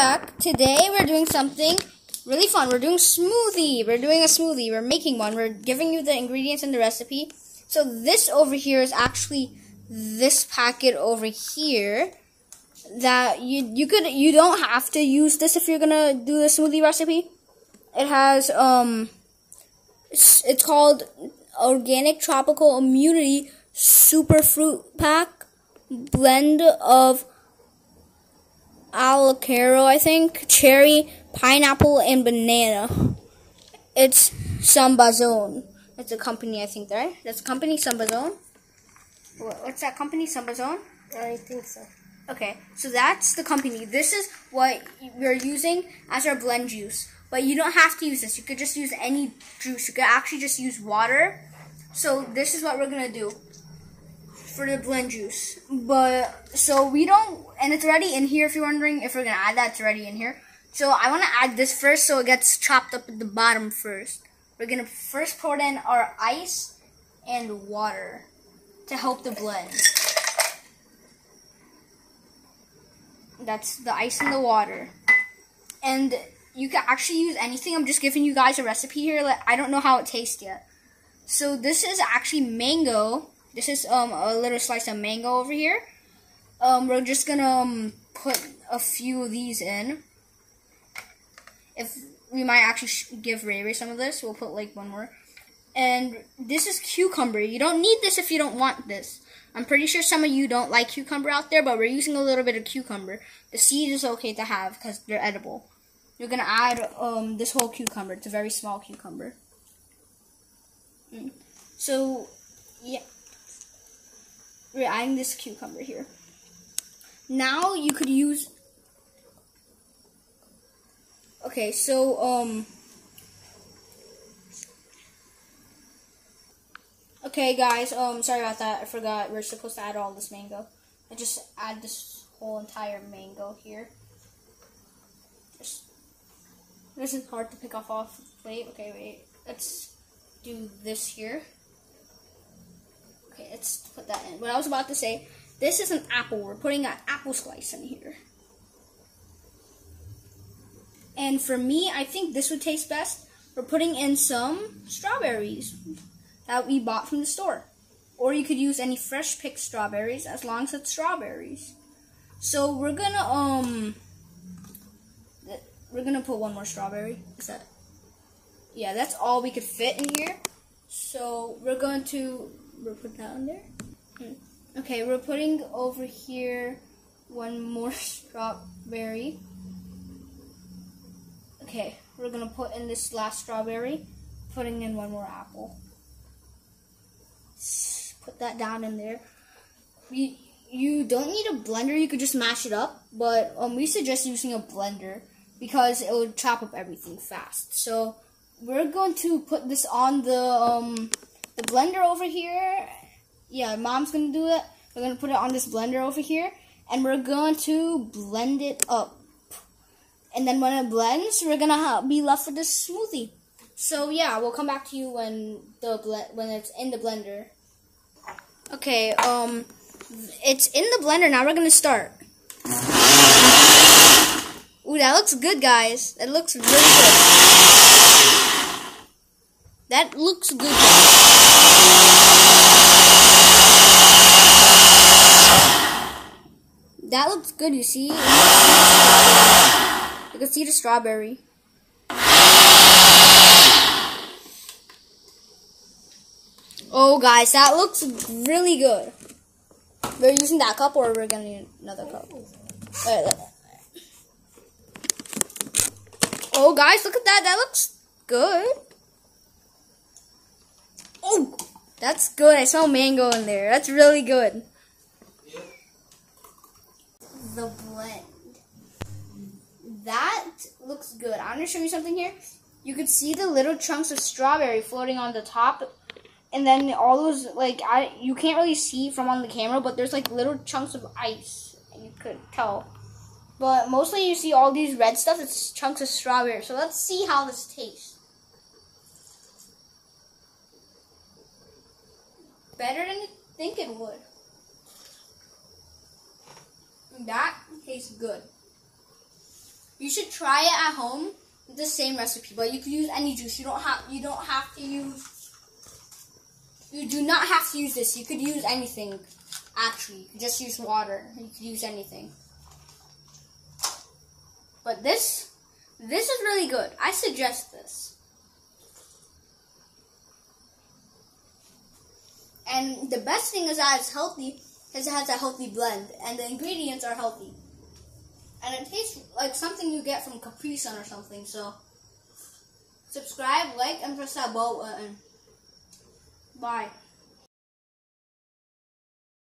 back. Today we're doing something really fun. We're doing smoothie. We're doing a smoothie. We're making one. We're giving you the ingredients and the recipe. So this over here is actually this packet over here that you you could you don't have to use this if you're gonna do the smoothie recipe. It has um it's, it's called organic tropical immunity super fruit pack blend of avocado, I think, cherry, pineapple, and banana. It's Sambazon. That's a company, I think, right? That's a company, Sambazon. What's that company, Sambazon? I think so. Okay, so that's the company. This is what we're using as our blend juice. But you don't have to use this. You could just use any juice. You could actually just use water. So this is what we're going to do for the blend juice. But, so we don't, and it's already in here if you're wondering if we're going to add that, it's already in here. So I want to add this first so it gets chopped up at the bottom first. We're going to first pour in our ice and water to help the blend. That's the ice and the water. And you can actually use anything. I'm just giving you guys a recipe here. Like, I don't know how it tastes yet. So this is actually mango. This is um a little slice of mango over here. Um, we're just gonna um, put a few of these in. If we might actually give Ray Ray some of this, we'll put like one more. And this is cucumber. You don't need this if you don't want this. I'm pretty sure some of you don't like cucumber out there, but we're using a little bit of cucumber. The seed is okay to have because they're edible. You're gonna add um, this whole cucumber. It's a very small cucumber. Mm. So, yeah, we're adding this cucumber here. Now you could use. Okay, so um. Okay, guys. Um, sorry about that. I forgot we're supposed to add all this mango. I just add this whole entire mango here. Just this is hard to pick off off plate. Okay, wait. Let's do this here. Okay, let's put that in. What I was about to say, this is an apple. We're putting an apple slice in here. And for me, I think this would taste best. We're putting in some strawberries that we bought from the store. Or you could use any fresh picked strawberries as long as it's strawberries. So we're gonna um we're gonna put one more strawberry. Is that? Yeah, that's all we could fit in here. So we're going to we'll put that on there. Okay, we're putting over here one more strawberry. Okay, we're gonna put in this last strawberry, putting in one more apple. Put that down in there. You you don't need a blender. You could just mash it up, but um, we suggest using a blender because it would chop up everything fast. So we're going to put this on the um, the blender over here. Yeah, mom's gonna do it. We're gonna put it on this blender over here, and we're going to blend it up. And then when it blends, we're gonna be left with this smoothie. So yeah, we'll come back to you when the when it's in the blender. Okay, um, it's in the blender now. We're gonna start. Ooh, that looks good, guys. It looks really good. That looks good. That looks good, you see? You can see the strawberry. Oh, guys, that looks really good. We're using that cup or we're gonna need another cup? Oh, guys, look at that. That looks good. Oh, that's good. I saw mango in there. That's really good. The blend. That looks good. I'm going to show you something here. You could see the little chunks of strawberry floating on the top. And then all those, like, I you can't really see from on the camera, but there's, like, little chunks of ice. You could tell. But mostly you see all these red stuff, it's chunks of strawberry. So let's see how this tastes. Better than you think it would. That tastes good. You should try it at home. With the same recipe, but you could use any juice. You don't have you don't have to use you do not have to use this. You could use anything. Actually, just use water. You could use anything. But this this is really good. I suggest this. And the best thing is that it's healthy because it has a healthy blend and the ingredients are healthy. And it tastes like something you get from Capri Sun or something. So subscribe, like, and press that bell button. Bye.